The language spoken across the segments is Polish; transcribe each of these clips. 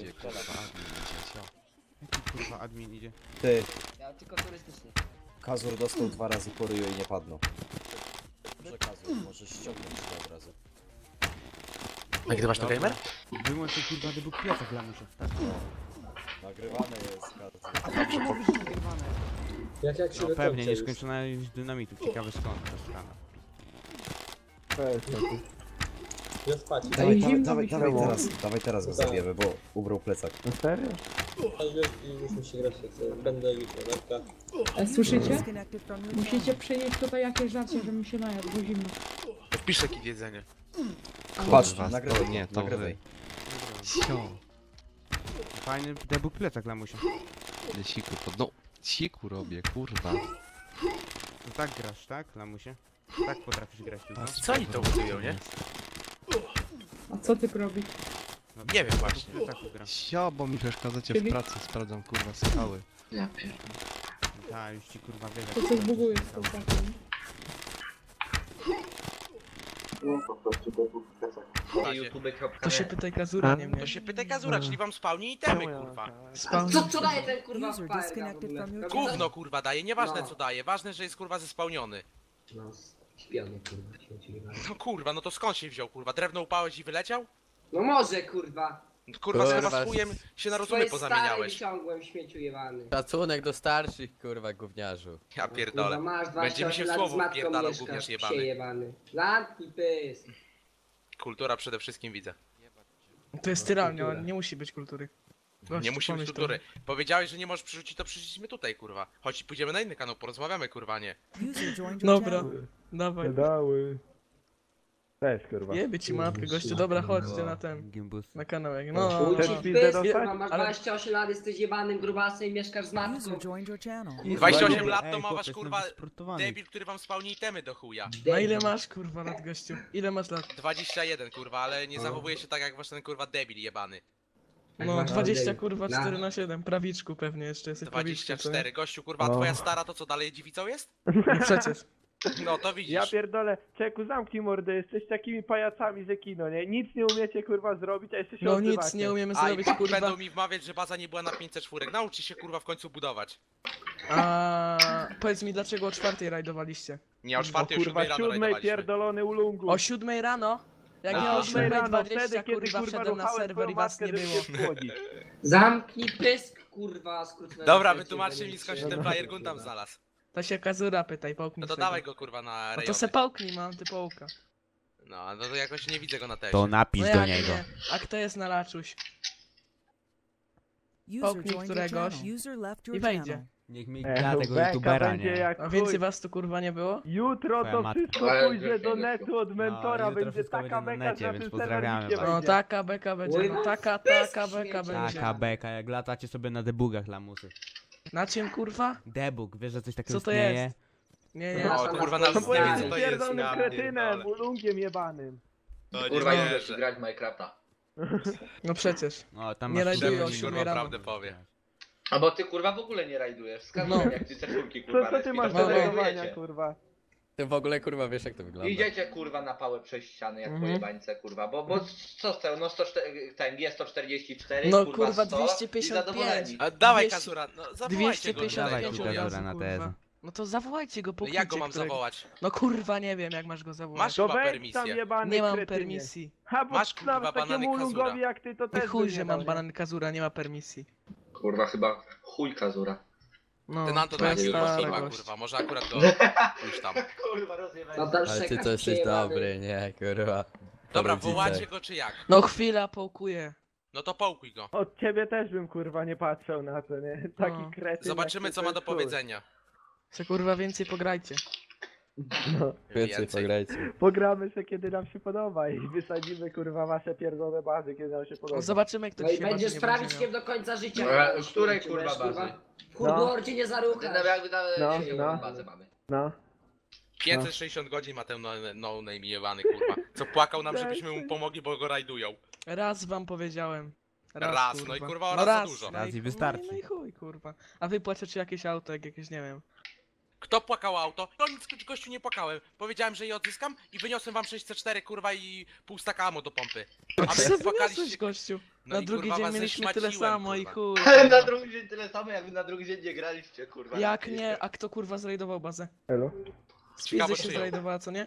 idzie, kurwa, admin idzie, cio. Jaki kurwa admin idzie? Ty, Ja tylko turystyczny. Kazur dostał dwa razy po ryju i nie padną. Dobrze, Kazur, możesz ściągnąć to od razu. Nagrywasz to gamer? Wyłącz ten kurwa debug plecak lamusia. Tak. Nagrywane jest, Kazur. Jak jak się No pewnie, nieskończona ilość dynamitu. Ciekawe skąd ta strana. Ja spać. Dawaj, dawaj, dawaj, dawaj robi. teraz, dawaj teraz go zabijemy, bo ubrał plecak. No serio? I już mi się grać chce. Będę jutro, tak? E, słyszycie? Disconnected from your Musicie przynieść tutaj jakieś żarcie, żebym się najadł, bo zimno. Wpisz jakieś jedzenie. Patrz, nagrywaj, to nie, to nagrywaj. Cio. Fajny debug plecak lamusia. Ale siku to, no, siku robię, kurwa. To tak grasz, tak lamusie? Tak potrafisz grać tylko? Co oni to budują, nie? A co ty robisz? No, Nie wiem właśnie. W plecaku gra. Cio, bo mi przeszkadzacie w Czyli- pracy, sprawdzam, kurwa, skały. Tak, już ci kurwa wiele. To coś buguje z tą taką. To się pytaj Kazura, nie mnie. To się pytaj Kazura, czyli wam spawni itemy, kurwa. Co, co daje ten kurwa User wpajka w disconnected ogóle? from your Gówno, kurwa, daje, nieważne No. co daje, ważne, że jest kurwa zespałniony. No, śpiony kurwa, śmieci No kurwa, no to skąd się wziął, kurwa? Drewno upałeś i wyleciał? No może kurwa. No, Kurwa, z Kurwa, chyba z chujem się na rozumy Twoje stare pozamieniałeś. wyciągłem śmieciu jebany. Szacunek do starszych, kurwa, gówniarzu. Ja Kurwa, pierdolę. masz Będzie mi 28 się w lat słowo z matką wpierdalał, mieszkasz, gówniarz psie jebany. jebany. Zamknij pysk. Kultura przede wszystkim widzę. To jest tyralnia, nie musi być kultury. Gościu, Nie musi być pomyśl kultury. Powiedziałeś, że nie możesz przerzucić, to przyszliśmy tutaj, kurwa. Chodź, pójdziemy na inny kanał, porozmawiamy, kurwa, nie. User joined to. your Dobra, channel. dawaj. Pedały. Cześć kurwa. Jeby ci matkę, gościu, dobra, chodźcie na ten, Gimbus. na kanałek. No, Chuj Też pizdę dostać? kurwa, masz Ale- 28 lat, jesteś jebanym grubasem i mieszkasz z matką. User joined your channel. 28 lat to ma wasz, kurwa, debil, który wam spełni itemy do chuja. na ile masz kurwa lat, gościu? Ile masz lat? 21, kurwa, ale nie zachowuje się tak jak wasz ten kurwa debil jebany. No, 20 kurwa, Na- 4 na 7, prawiczku pewnie jeszcze jesteś prawiczku, 24. Gościu, kurwa, a No. twoja stara to co dalej dziewicą jest? No przecież. No to widzisz. Ja pierdolę, czeku zamknij mordę, jesteś takimi pajacami ze kino, nie? Nic nie umiecie kurwa zrobić, a się No odzywacie. nic nie umiemy A i zrobić, będą kurwa. mi wmawiać, że baza nie była na 504. Nauczcie się kurwa w końcu budować. A powiedz mi, dlaczego o czwartej rajdowaliście? Nie o Bo 4 o 7 kurwa rano siódmej rajdowaliśmy. pierdolony ulungu. O siódmej rano? Jak A, ja o o siódmej siódmej rano, 20 wtedy kiedy kurwa kurwa wszedłem na serwer i was nie było. Zamknij pysk, kurwa, skrócone Dobra, wytłumaczcie mi skąd się ten player gun tam znalazł. To się Kazura pytaj, połknij No to sobie. dawaj go kurwa na No to se połknij, mam ty połka. No, no to jakoś nie widzę go na teście. To napisz No do jak niego. nie? A kto jest na laczuś? User Połknij joined your któregoś channel. User left i wejdzie. channel. Niech mi E, da tego beka youtubera, będzie nie? jak A chuj. więcej was tu kurwa nie było? Jutro Twoja to matka. wszystko Ale pójdzie do netu od mentora, jutro będzie wszystko taka będzie na beka, necie, że więc pozdrawiamy was. No będzie. taka beka będzie, no no, taka, taka beka będzie. Taka beka, jak latacie sobie na debugach lamusy. Na czym kurwa? Debug, wiesz, że coś takiego Co to istnieje? jest? Nie, nie. No, O kurwa, No, nawet No bo nie wiem jesteś co to jest. pierdolonym Ja kretynem, pierdolę. ulungiem jebanym. No nie Kurwa, nie wierzę. grać w Minecrafta. No przecież. No, tam Nie masz minut. siódmej kurwa rano. prawdę powie. A bo ty kurwa w ogóle nie rajdujesz. Wskazuję No. jak ty czwórki Co, kurwa co ty masz No, do no. rajdowania, rajdujecie. kurwa? Ty w ogóle, kurwa, wiesz jak to wygląda. Idziecie kurwa na pałę przez ściany jak Mhm. pojebańce kurwa, bo, bo co z tego, no 104, ten G144, No, kurwa, kurwa, 100 255. i zadowoleni. A dawaj 200 Kazura, no zawołajcie go. 255 Dawaj na tezę. No to zawołajcie go, No puknijcie Jak go mam którego. zawołać? No kurwa nie wiem jak masz go zawołać. Masz To chyba wejdź tam permisję. jebany Nie mam kretynie. permisji. Ha, bo Masz, kurwa, nawet banany takiemu Kazura. jak ty to Ty też chuj, że mam nie? banany Kazura, nie ma permisji. Kurwa chyba chuj kazura. No, Ten Anton to jest taki stara kurwa, gość. kurwa, może akurat go już tam. Kurwa rozjebałem. No Ale ty to jesteś dobry, nie, kurwa. Dobra, Rodzice. wołacie go czy jak? No chwila, połkuję. No to połkuj go. Od ciebie też bym kurwa nie patrzył na to, nie? Taki No. kretyn. Zobaczymy ty, co to ma do jest chuj. powiedzenia. Se kurwa więcej pograjcie. No. Więcej Więcej. pograjcie. Pogramy się kiedy nam się podoba i wysadzimy kurwa wasze pierdolone bazy, kiedy nam się No, podoba. zobaczymy kto No i dzisiaj będziesz nie będzie prawiczkiem miał. do końca życia. No, kurwa, a której, kurwa, wiesz, bazy? W hurbordzie nie No, zaruchasz. jakby nawet No, nie no. bazę mamy. No. 560 godzin ma ten no, no name jebany kurwa. Co płakał nam, żebyśmy mu pomogli, bo go rajdują. Raz wam powiedziałem. Raz, no i kurwa, no raz za raz dużo. no Raz i chuj, wystarczy. No i, no chuj kurwa. A wy płacicie jakieś auto, jak jakieś nie wiem. Kto płakał auto? No nic gościu nie płakałem. Powiedziałem, że je odzyskam i wyniosłem wam 604 kurwa i pół staka ammo do pompy. A wy płakaliście. gościu? No Na i, drugi kurwa, dzień was mieliśmy tyle zeszmaciłem, samo i kurwa. chuj. na drugi dzień tyle samo, jak wy na drugi dzień nie graliście, kurwa. Jak nie? A kto kurwa zrajdował bazę? Elo? Ciekawe, się zrajdowała, co nie?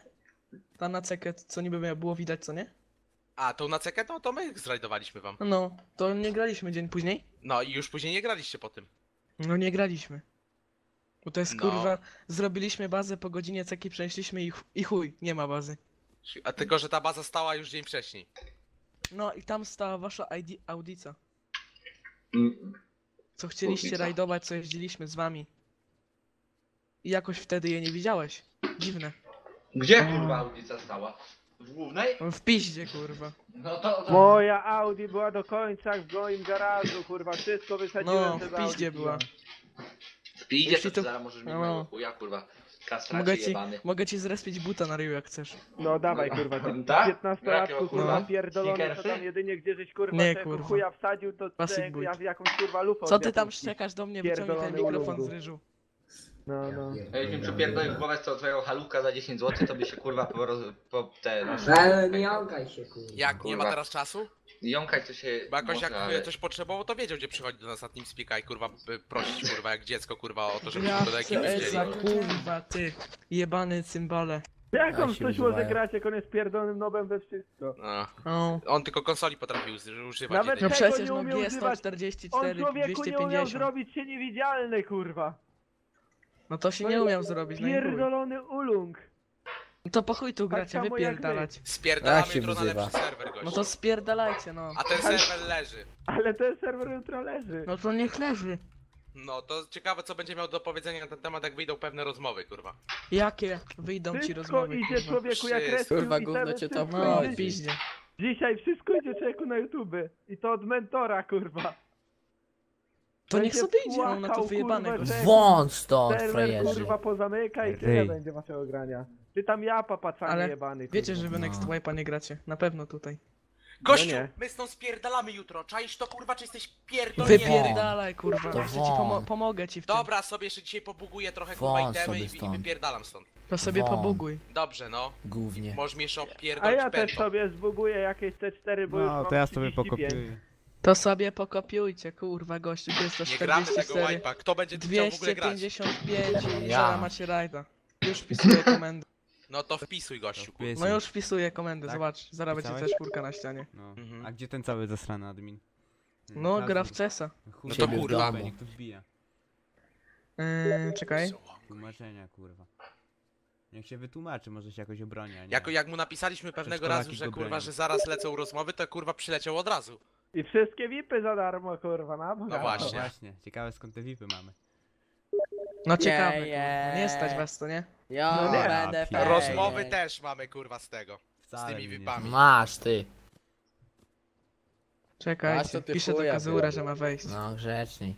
Ta na cekę, co niby było widać, co nie? A, tą na cekę? No to my zrajdowaliśmy wam. No, to nie graliśmy dzień później? No i już później nie graliście po tym. No nie graliśmy. Bo to jest No. kurwa, zrobiliśmy bazę po godzinie ceki, przenieśliśmy i, ch- i chuj, nie ma bazy. A tylko, że ta baza stała już dzień wcześniej. No i tam stała wasza ID, audica. Mm, Co chcieliście Audica. rajdować, co jeździliśmy z wami. I jakoś wtedy je nie widziałeś. Dziwne. Gdzie kurwa audica stała? W głównej? W piździe kurwa. No to... to... Moja Audi była do końca w moim garażu, kurwa, wszystko wysadziłem No, w piździe Audi, była. Idzie Jeśli to to- zaraz możesz mi no. mojego chuja, kurwa. Kastracie Mogę ci, jebany. mogę ci zrespić buta na ryju jak chcesz. No dawaj kurwa, ty Tak? 15 latku Jakiego, kurwa No. pierdolony, to Snickersy? tam jedynie gdzie żeś kurwa Nie, tego kurwa. chuja wsadził, to Classic te, boy. ja w jakąś kurwa lufą Co ty tam szczekasz do mnie, wyciągnij ten Pierdolony mikrofon z ryżu. No, no. Jakbyś mi przypierdolił w głowę z tego twojego haluka za 10 zł, to by się kurwa po, roz... po te... Ale nie jąkaj się, kurwa. Jak, nie ma Kurwa. teraz czasu? Jąkać to się Bo jakoś może, jak ale... coś potrzebował, to wiedział gdzie przychodzi do nas na tym spika i kurwa by prosić kurwa jak dziecko kurwa o to, żeby Ja się do chcę ekipy Eza, wzięli. kurwa ty. Jebany cymbale. Jak Ja on się coś może używają. grać, jak on jest pierdolonym nobem we wszystko? No. O. On tylko konsoli potrafił z- używać Nawet No jedynie. Tego przecież nie no umie używać. On 144, człowieku nie umiał 250. zrobić się niewidzialny, kurwa. No to się nie umiał zrobić, no i chuj. Pierdolony ulung. No to po chuj tu Tak gracie, samo jak wypierdalać. Spierdalamy Jak się jutro na wyzywa? lepszy serwer gość. No to spierdalajcie no. A ten serwer leży. Ale ten serwer jutro leży. No to niech leży. No to ciekawe co będzie miał do powiedzenia na ten temat jak wyjdą pewne rozmowy kurwa. Jakie wyjdą ci Wszystko rozmowy, idzie kurwa. człowieku jak Wszystko. rescue Kurwa, i gówno cię to wszystko No, idzie- wchodzi. piździe. Dzisiaj wszystko idzie człowieku na YouTube. I to od mentora, kurwa. To niech sobie idzie, no na to wyjebane Wąt stąd, Serwer frajerzy. kurwa pozamyka i tyle Ryj. będzie waszego grania. Ty tam ja papacany Ale jebany. Wiecie, że wy Next No. Wipe'a nie gracie. Na pewno tutaj. Gościu, nie. my stąd spierdalamy jutro. Czaisz to kurwa czy jesteś pierdolnięty? Wypierdalaj kurwa. To Jeszcze ci pomo pomogę ci w tym. Dobra, sobie jeszcze dzisiaj pobuguję trochę kurwa itemy sobie i, i stąd. wypierdalam stąd. To sobie Won. pobuguj. Dobrze no. Głównie. Możesz mi jeszcze A opierdolić ja też pętą. sobie zbuguję jakieś C4, bo już No, mam to ja sobie 35. pokopiuję. To sobie pokopiujcie, kurwa gościu. Nie gramy tego 244, wipe'a. Kto będzie tu chciał w ogóle grać? 255 i Ja. macie rajda. Już wpisuję komendę. No to wpisuj gościu. kurwa. No już wpisuję komendę, Tak? zobacz. Zaraz będzie Wpisałeś? C4 na ścianie. No. Mhm. A gdzie ten cały zasrany admin? No, Kazur. gra w CESa. Chuj, No to w kurwa. dupę, Niech tu wbija. Yy, czekaj. Tłumaczenia, kurwa. Niech się wytłumaczy, może się jakoś obroni, a nie. Jako jak mu napisaliśmy pewnego Przedszkolaki razu, że go kurwa, bronią. że zaraz lecą rozmowy, to kurwa przyleciał od razu. I wszystkie VIPy za darmo, kurwa, na No bogato. No właśnie. właśnie, ciekawe skąd te VIPy mamy. No ciekawe. Kurwa. je. Nie stać was to, nie? Ja No nie. będę. Rozmowy też mamy kurwa z tego. Z Wcale tymi mnie nie VIPami. Masz ty. No ty piszę do chuja, Kazura, że ma wejść. No grzeczniej.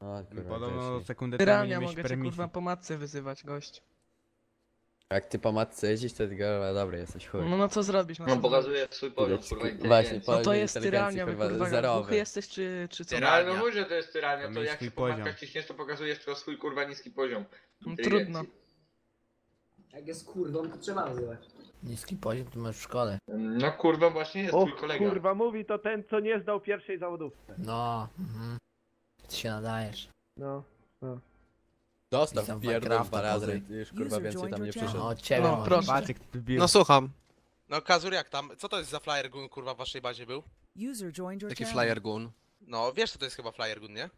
O, No, kurwa, Podobno sekundę temu Tyrania nie mieć mogę cię permisji. kurwa po matce wyzywać, gość. Jak ty po matce jeździsz, to ty kurwa dobry jesteś chuj. No no co zrobisz? No, On co pokazuje swój poziom, kurwa, ku- inteligencji. właśnie, zrobisz? No to poziom jest inteligencji, tyrania, kurwa, kurwa zerowy. głuchy jesteś czy, czy co? Tyra- Ale no Tyrania. mówię, że to jest tyrania, To to jak swój się po matkach poziom. ciśniesz, to pokazujesz tylko swój kurwa niski poziom. No, trudno. Jak jest kurwą, to trzeba nazywać. Niski poziom to masz w szkole. No kurwa, właśnie jest Och, twój kolega. kurwa, mówi to ten, co nie zdał pierwszej zawodówce. No, mhm. Ty się nadajesz. No. Dostał Tam pierdol Minecrafta dwa razy, już kurwa User więcej joined tam nie your channel. przyszedł. No od ciebie No, proszę. Ty wbił. No słucham. No Kazur jak tam? Co to jest za flyer gun kurwa w waszej bazie był? User joined your Taki channel. flyer gun. No wiesz co to jest chyba flyer gun, nie?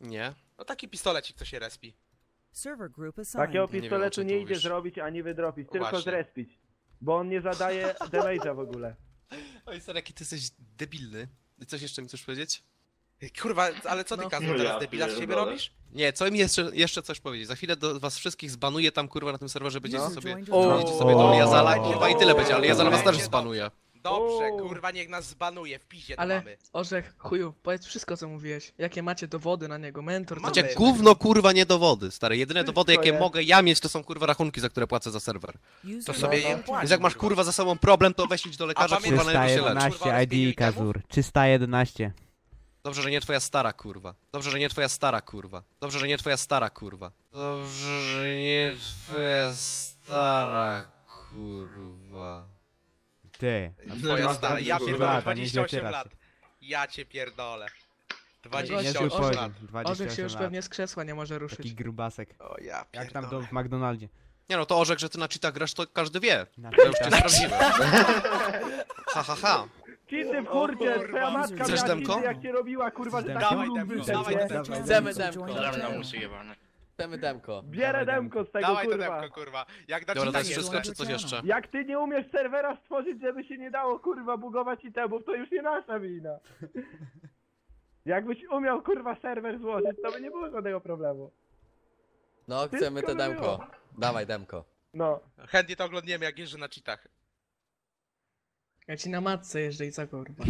Nie. No taki pistolecik co się respi. Server group assigned. Takiego Nie wiem, o pistoletu czym nie idzie mówisz. zrobić ani wydropić, tylko Właśnie. zrespić. Bo on nie zadaje damage'a w ogóle. Oj, stary, jaki ty jesteś debilny. I coś jeszcze mi chcesz powiedzieć? Kurwa, ale co ty No. Kazur No teraz ja debila z siebie pierdolę. robisz? Nie, co mi jeszcze, jeszcze coś powiedzieć. Za chwilę do was wszystkich zbanuję tam kurwa na tym serwerze, będziecie User sobie... Będziecie sobie do Jazala i kurwa i tyle będzie, ale Jazala was też zbanuje. Dobrze, kurwa niech nas zbanuje, w piździe to Ale mamy. Orzech, chuju, powiedz wszystko co mówiłeś. Jakie macie dowody na niego, mentor, Mamy. Macie macie? gówno kurwa nie dowody, stary. Jedyne Wszystko dowody jakie jest. mogę ja mieć to są kurwa rachunki, za które płacę za serwer. To sobie je. Więc jak masz kurwa za sobą problem, to weź idź do lekarza A kurwa na się lecz. 311 Kurwa, ID Kazur. 311. Dobrze, że nie twoja stara kurwa. Dobrze, że nie twoja stara kurwa. Dobrze, że nie twoja stara kurwa. Dobrze, że nie twoja stara kurwa. Ty. Twoja stara, ja Kurwa, pierdolę, lata, nieźle 28 teraz lat. Ja cię pierdolę. Gościu, Niezły 28 Orzech- lat. Orzech się 28 już lat. pewnie z krzesła nie może ruszyć. Taki grubasek. O ja Jak tam pierdolę. do, w McDonaldzie. Nie no, to orzek, że ty na cheatach grasz, to każdy wie. Na To już cię sprawdziłem. Ha, ha, ha. Kurcie, kurwa. twoja matka Chcesz miała demko? cheaty jak cię robiła, kurwa, że taki Dawaj demko, dawaj demko. Chcemy demko. Dobra. Chcemy demko. Bierę demko z tego, Dawaj to kurwa. demko, kurwa. Jak na Dobra, to jest wszystko, czy coś jeszcze? Jak ty nie umiesz serwera stworzyć, żeby się nie dało, kurwa, bugować i tebów, to już nie nasza wina. Jakbyś umiał, kurwa, serwer złożyć, to by nie było żadnego problemu. No, chcemy te demko. było. Dawaj demko. No. Chętnie to oglądniemy, jak jeżdżę na cheatach. Ja ci na matce jeżdżę i co kurwa.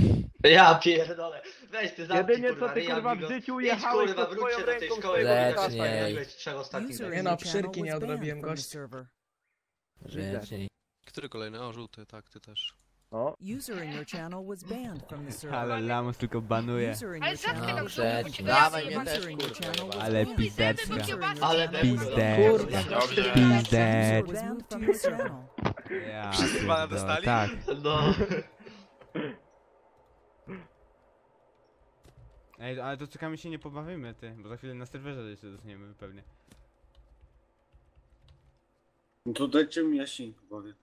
Ja pierdolę. Weź ty zamknij, Jedynie kurwa, co ty, kurwa, w życiu jechałeś, kurwa, swoją wróćcie do tej ręką szkoły, bo brata. nie Leczniej. spaliłeś trzech ostatnich. Nie in no, your channel przyrki nie was banned odrobiłem, from the gość. server. Który kolejny? O, żółty, tak, ty też. O. User in your channel was banned from the server. Ale Lamus tylko banuje. User in Ale Dawaj mnie też, kurwa, was Ale your Ale channel demko. Ja Wszyscy bana pierdolę, dostali? Tak. No. Ej, ale to czekamy się nie pobawimy, ty, bo za chwilę na serwerze jeszcze dostaniemy pewnie. No to dajcie mi jaśnik, powie.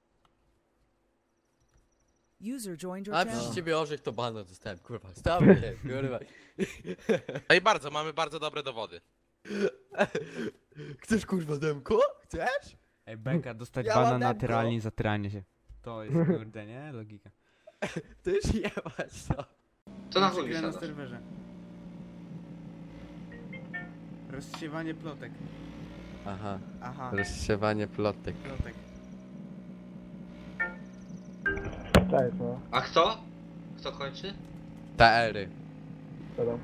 User joined your A channel. przez ciebie orzech to bana dostałem, kurwa. Stawmy, kurwa. No i bardzo, mamy bardzo dobre dowody. Chcesz kurwa demko? Chcesz? Ej, Beka, dostać Ja bana mam demko. naturalnie za tyranie się. To jest kurde, nie? Logika. Ty już jebać to. To na chuj na serwerze. Rozsiewanie plotek. Aha, Aha, rozsiewanie plotek. plotek. Tak, no. A kto? Kto kończy? TR-y. Dobra.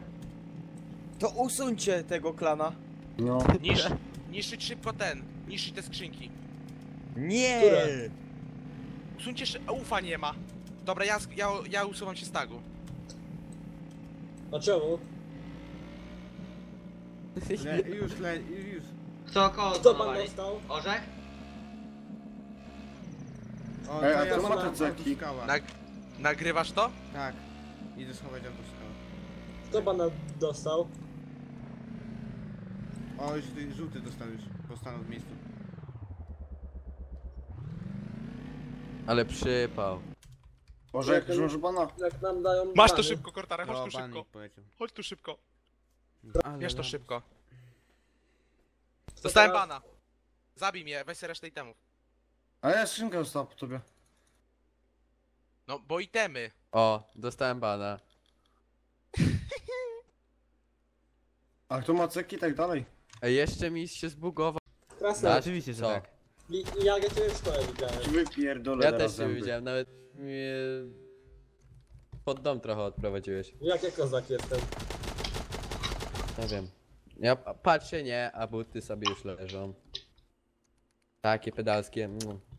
To usuńcie tego klana. No. Nisz, niszczyć szybko ten, niszczyć te skrzynki. Nie! Które? Usuńcie szy... ufa nie ma. Dobra, ja, ja, ja usuwam się z tagu. A czemu? Le, już, le, już. Kto kogo Kto pan zbanowali? dostał? Orzech? O, Ej, a to ma te ceki. Nag nagrywasz to? Tak. Idę schować autoskałę. Kto pana dostał? O, już ty, żółty dostał już, bo stanął w miejscu. Ale przypał. Może jak już pana? Jak nam dają Masz to bany. szybko, Kortara, chodź No, tu szybko. poleciał. Chodź tu szybko. Ale Bierz to Lamus. szybko. Dostałem teraz? bana. Zabij mnie, weź sobie resztę itemów. A ja skrzynkę dostał po tobie. No, bo itemy. O, dostałem bana. A kto ma ceki i tak dalej? Ej, jeszcze mi się zbugował. Da- Oczywiście, że Co? tak. Ja go ciebie w szkole widziałem. Wypierdolę Ja teraz też cię zęby. widziałem, nawet mnie pod dom trochę odprowadziłeś. Jak ja kozak jestem. Nie wiem. Ja patrzę, nie, a buty sobie już leżą. Takie pedalskie. mm.